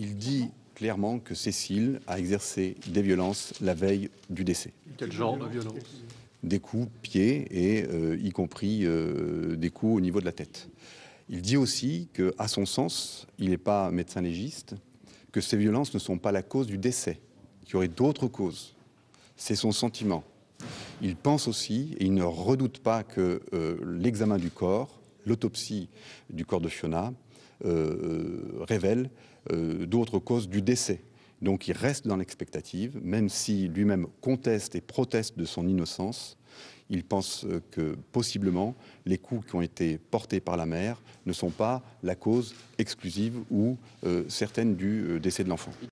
Il dit clairement que Cécile a exercé des violences la veille du décès. Quel genre de violence? Des coups de pied et euh, y compris euh, des coups au niveau de la tête. Il dit aussi que, à son sens, il n'est pas médecin légiste, que ces violences ne sont pas la cause du décès, qu'il y aurait d'autres causes. C'est son sentiment. Il pense aussi, et il ne redoute pas que euh, l'examen du corps, l'autopsie du corps de Fiona, révèle euh, d'autres causes du décès. Donc il reste dans l'expectative, même si lui-même conteste et proteste de son innocence. Il pense euh, que possiblement les coups qui ont été portés par la mère ne sont pas la cause exclusive ou certaine du décès de l'enfant.